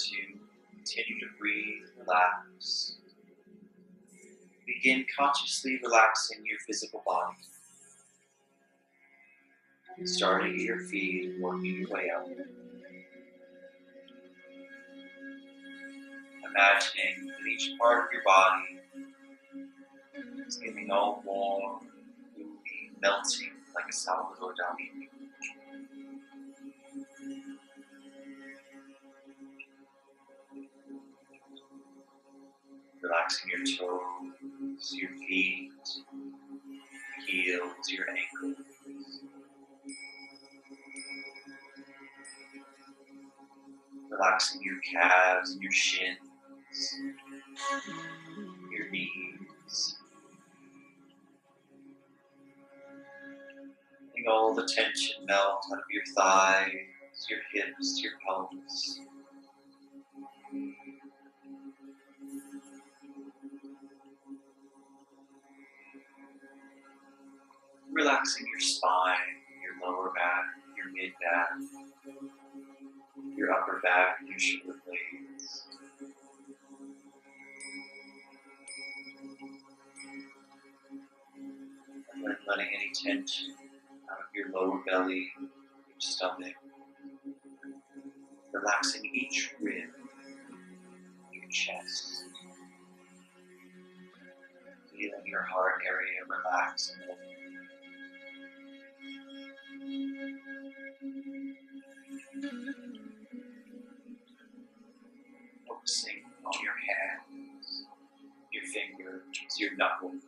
as you continue to breathe, relax. Begin consciously relaxing your physical body. Starting at your feet and working your way up. Imagining that each part of your body is getting all warm, melting like a Salvador Dali. Relaxing your toes, your feet, heels, your ankles. Relaxing your calves and your shins, your knees. Letting all the tension melt out of your thighs, your hips, your pelvis. Relaxing your spine, your lower back, your mid back, your upper back, your shoulder blades. And then letting any tension out of your lower belly, your stomach, relaxing each rib, your chest. Feeling your heart area relax. Focusing on your hands, your fingers, your knuckles.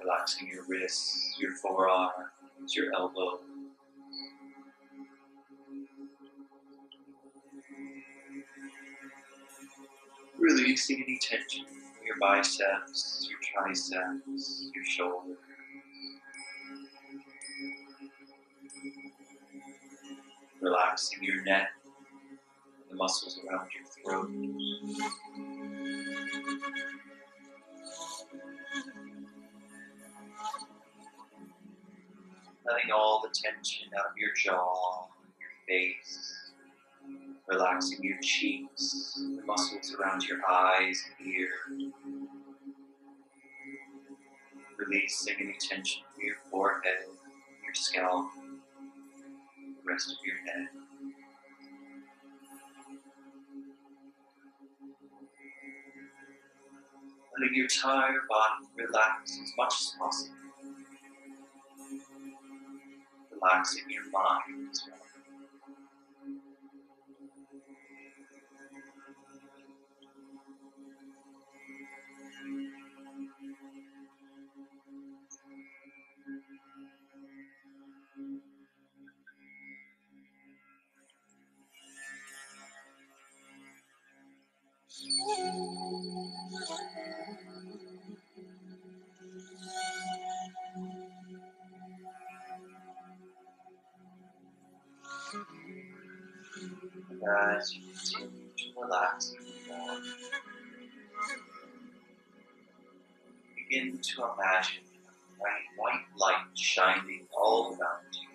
Relaxing your wrists, your forearms, your elbows. Releasing any tension in your biceps, triceps, your shoulders. Relaxing your neck, the muscles around your throat. Letting all the tension out of your jaw, your face. Relaxing your cheeks, the muscles around your eyes and ears. Releasing any tension from your forehead, your scalp, the rest of your head. Letting your entire body relax as much as possible. Relaxing your mind as well. And as you continue to relax more, begin to imagine a bright white light shining all around you.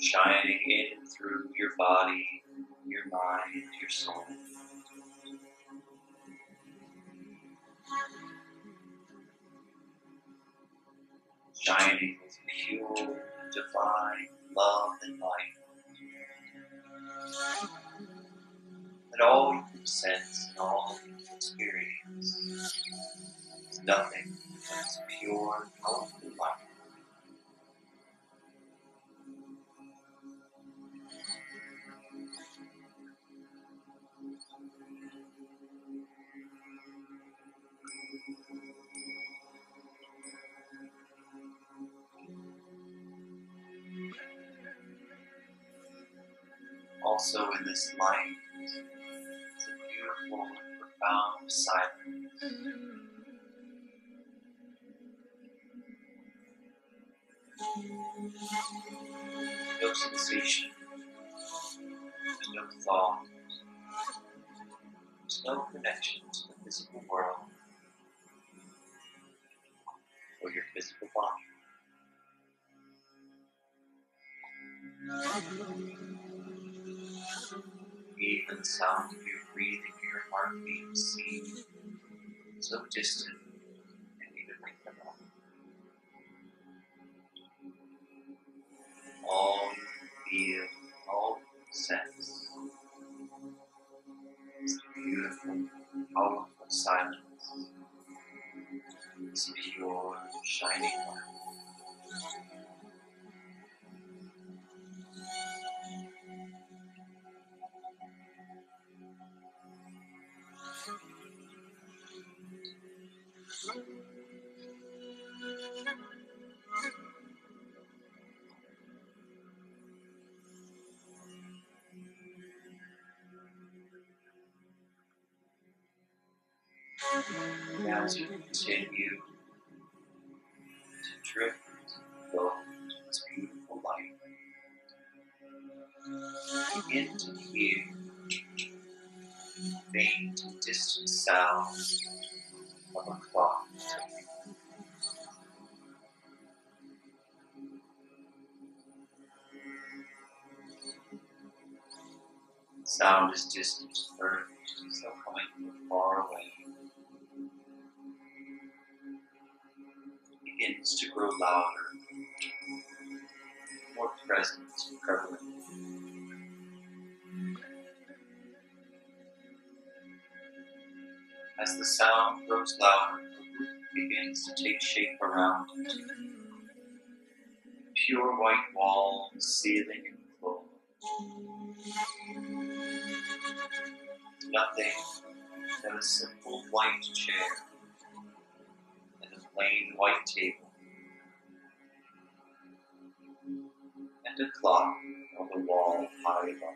Shining in through your body, mind, your soul. Shining with pure, divine love and light. That all you can sense and all you can experience is nothing but pure, powerful light. also in this light it's a beautiful profound silence. No sensation, no thought, there's no connection to the physical world or your physical body. Even the sound of your breathing, your heartbeat seems so distant and even them all. Feel, all sense the beautiful, powerful silence. This pure, shining as you continue to drift, go into this beautiful light, begin to hear faint and distant sounds of a clock. Sound is distant at Begins grow louder, more present prevalent. As the sound grows louder, the begins to take shape around it. Pure white walls, ceiling, and floor. Nothing but a simple white chair and a plain white table. And a clock on the wall high above.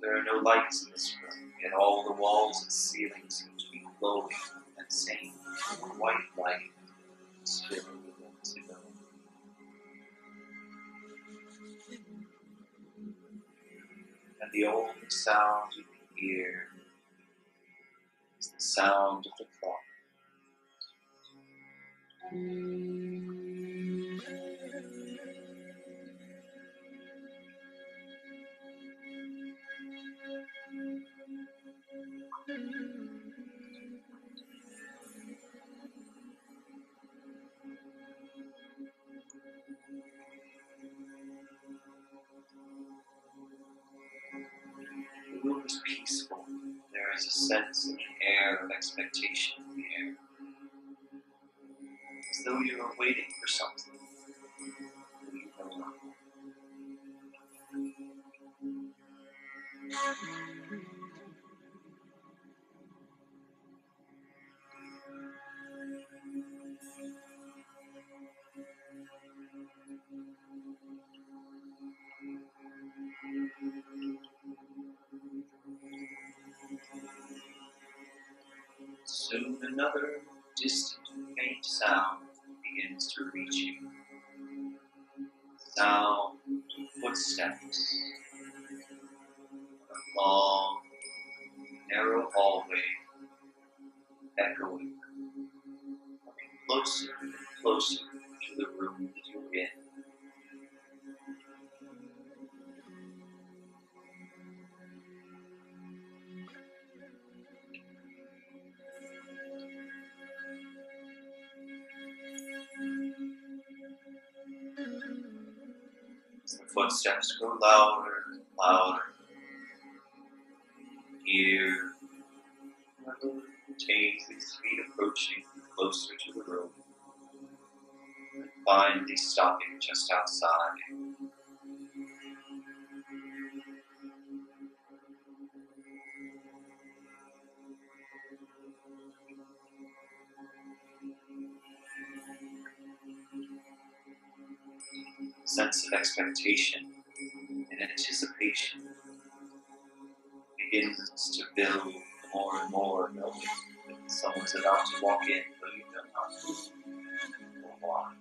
There are no lights in this room, yet all the walls and ceilings seem to be glowing and same white light go. And the only sound you can hear sound of the clock. There is a sense an air of expectation in the air. As though you are waiting Soon another distant faint sound begins to reach you. Sound of footsteps. A long, narrow hallway echoing, coming closer and closer footsteps grow louder and louder, hear change the speed approaching closer to the room, and finally stopping just outside. Sense of expectation and anticipation begins to build more and more, knowing that someone's about to walk in, though you don't know who or why.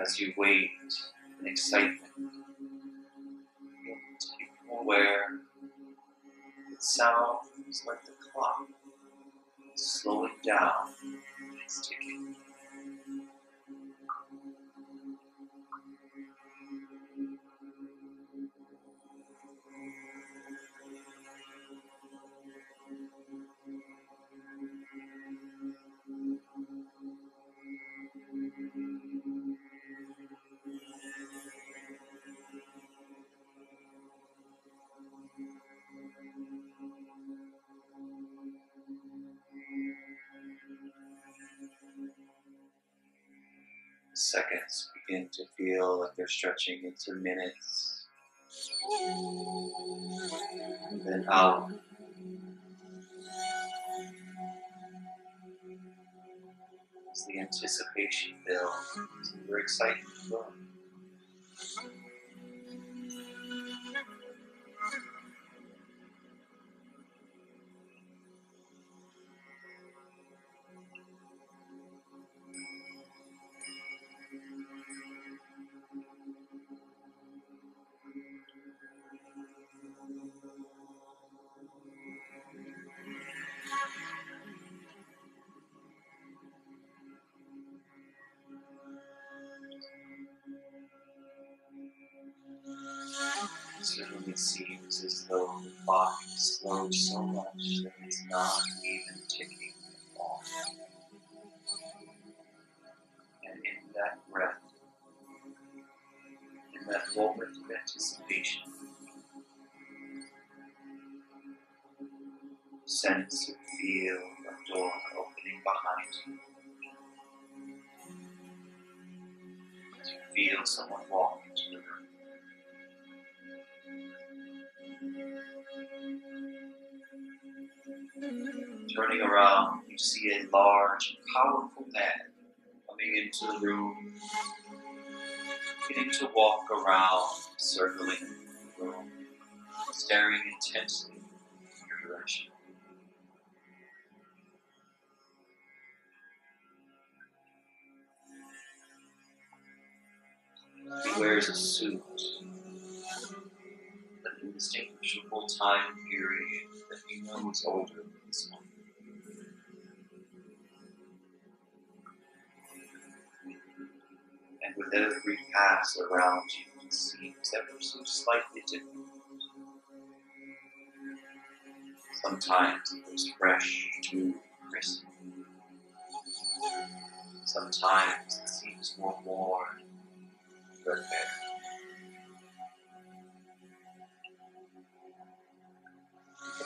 As you wait in excitement, you more aware it sounds like the clock is it down its ticking. Seconds begin to feel like they're stretching into minutes. And then out. As the anticipation builds, your excitement grows. It certainly seems as though the clock is slowed so much that it's not even ticking anymore. And in that breath, in that moment of anticipation, sense or feel a door opening behind you. You feel someone walk into the Turning around, you see a large and powerful man coming into the room, beginning to walk around, circling the room, staring intensely in your direction. He wears a suit, an indistinguishable time period that you know is older than this one. And with every pass around you, it seems ever so slightly different. Sometimes it was fresh, new, crisp. Sometimes it seems more worn, threadbare.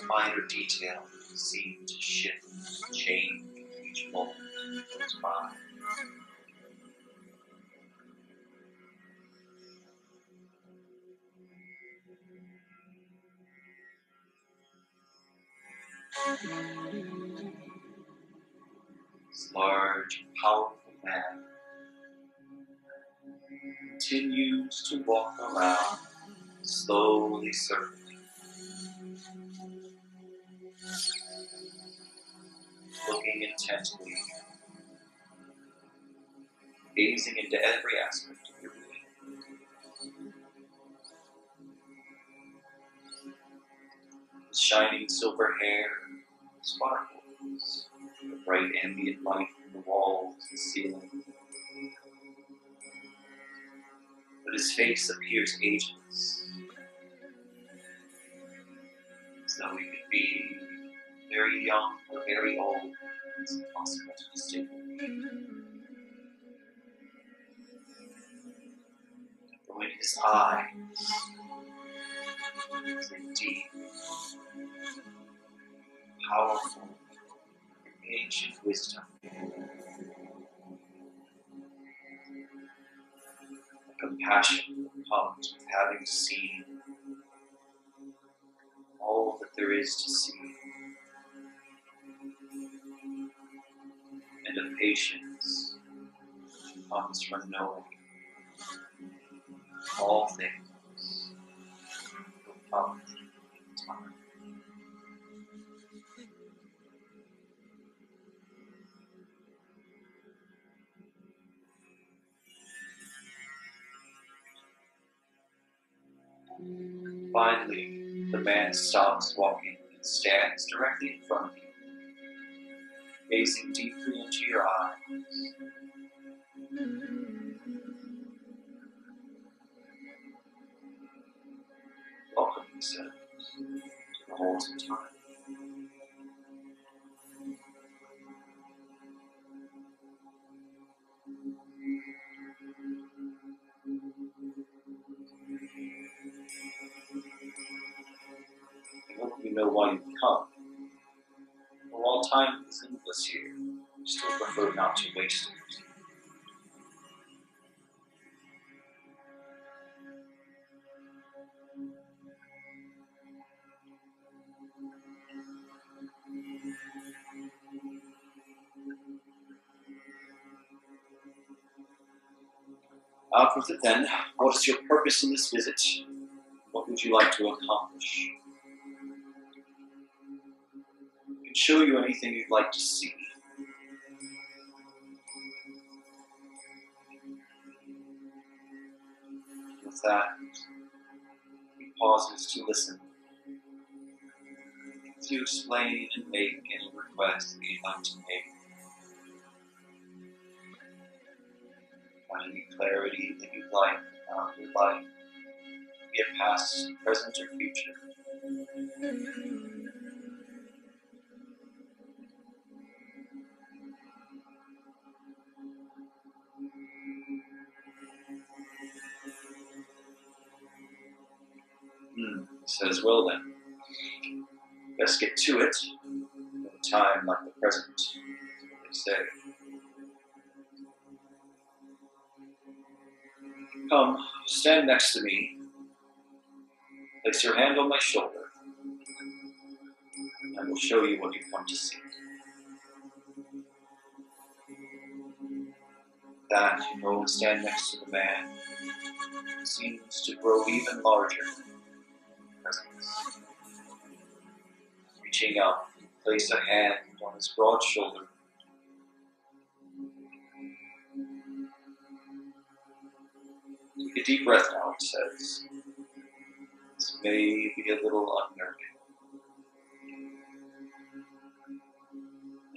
Minor detail seem to shift, change each moment that goes by. This large, powerful man continues to walk around, slowly circling, looking intently, gazing into every aspect of your being. His shining silver hair sparkles, the bright ambient light from the walls and ceiling. But his face appears ageless, as though he could be very young or very old. It's impossible to distinguish. When his eyes a deep, powerful, ancient wisdom. A compassion comes with having seen all that there is to see, and a patience comes from knowing all things in time. Finally, The man stops walking and stands directly in front of you, gazing deeply into your eyes. Welcome, says, to the halls of time. I hope you know why you've come. For while time is endless here, still prefer not to waste it. Out with it then. What is your purpose in this visit? What would you like to accomplish? Can show you anything you'd like to see. With that, he pauses to listen, to explain and make any request that you'd like to make. Any clarity that you'd like uh, out of your life, be it past, present, or future. Says, well then, let's get to it. In a time like the present, they say. Come, stand next to me. Place your hand on my shoulder. And I will show you what you've come to see. That you and stand next to the man seems to grow even larger Reaching up, place a hand on his broad shoulder. Take a deep breath now, he says. This may be a little unnerving.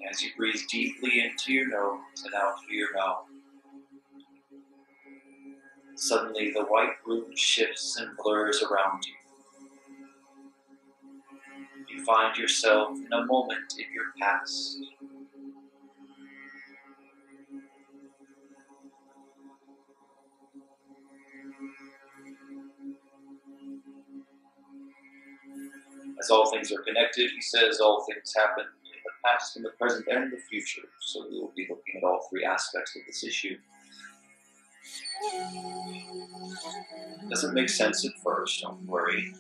As you breathe deeply into your nose and out through your mouth, suddenly the white room shifts and blurs around you. Find yourself in a moment in your past. As all things are connected, he says all things happen in the past, in the present, and the future. So we will be looking at all three aspects of this issue. It Doesn't make sense at first, don't worry.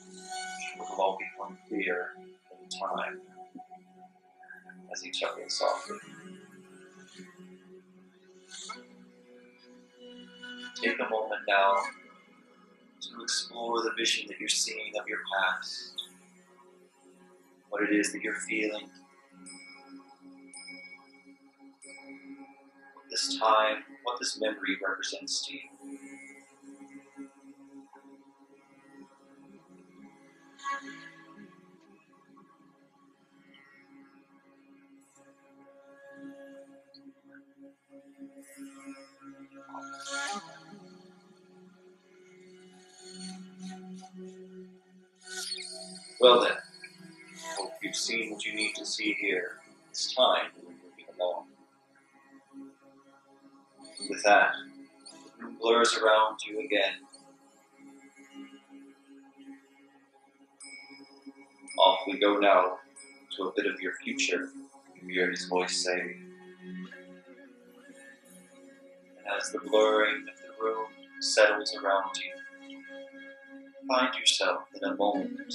It will all become clear time as he chuckles softly. Take a moment now to explore the vision that you're seeing of your past what it is that you're feeling. This time, what this memory represents to you. Well then, hope you've seen what you need to see here. It's time we're moving along. With that, the room blurs around you again. Off we go now to a bit of your future, you hear his voice say. And as the blurring of the room settles around you, find yourself in a moment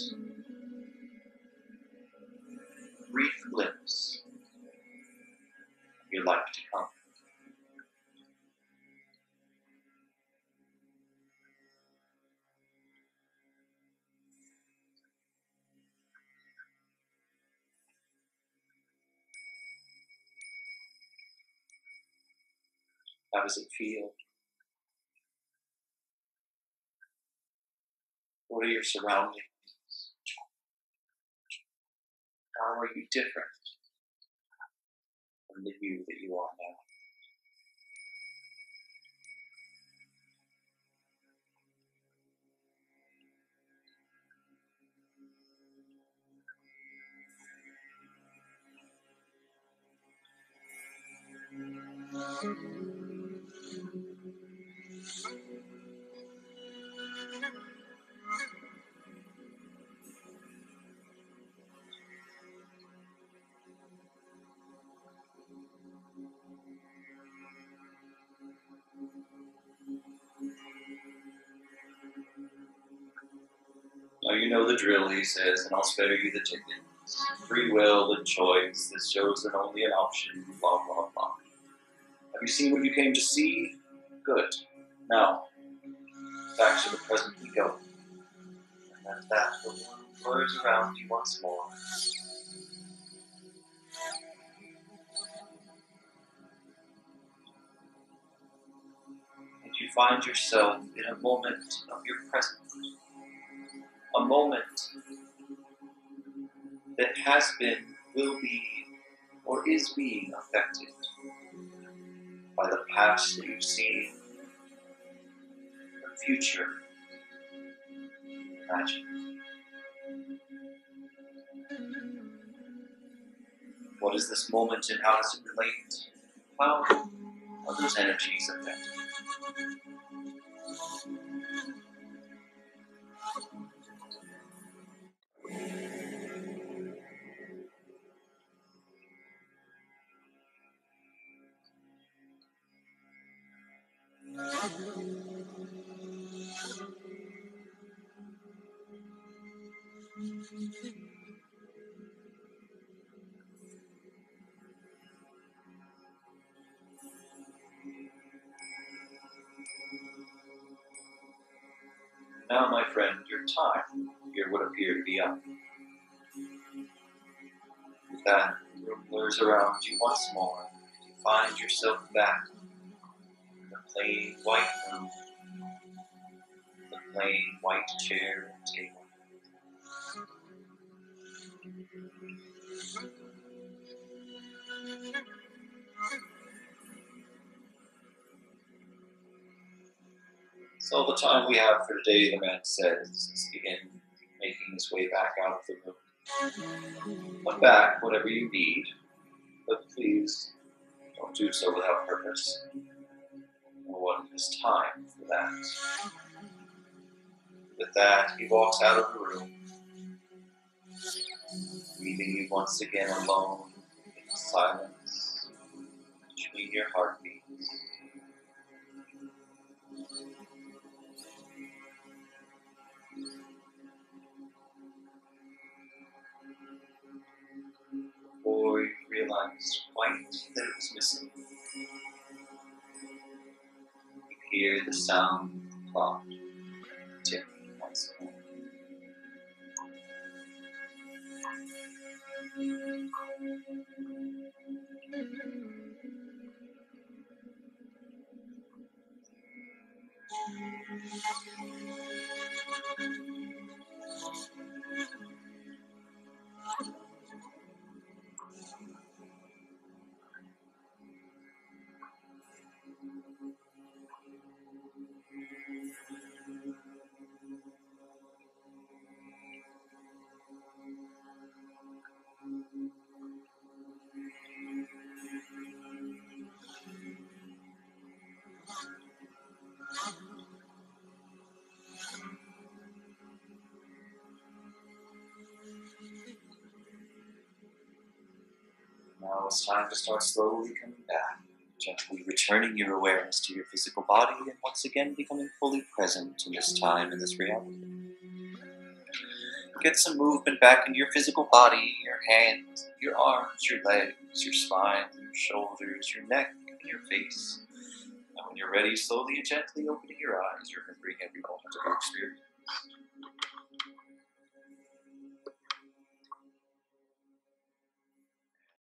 brief glimpse of your life to come. How does it feel? What are your surroundings? How are you different from the you that you are now? You know the drill, he says, and I'll spare you the ticket. Free will and choice, this shows that only an option, blah, blah, blah. Have you seen what you came to see? Good. Now, back to the present we go. And at that, the world blurs around you once more. And you find yourself in a moment of your present a moment that has been, will be, or is being affected by the past that you've seen, the future imagine. What is this moment and how does it relate? How are those energies affected? Now, my friend, your time here would appear to be up. With that, the room blurs around you once more. You find yourself back in the plain white room, the plain white chair and table. So the time we have for today, the man says, is begin making his way back out of the room. Come back, whatever you need, but please don't do so without purpose. No one has time for that? With that, he walks out of the room, leaving you once again alone in silence between your heartbeats. You realize quite that it was missing, you hear the sound it's time to start slowly coming back, gently returning your awareness to your physical body and once again becoming fully present in this time and this reality. Get some movement back into your physical body, your hands, your arms, your legs, your spine, your shoulders, your neck, and your face. And when you're ready, slowly and gently opening your eyes, remembering every moment of your experience.